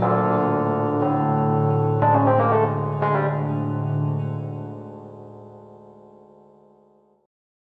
Bye.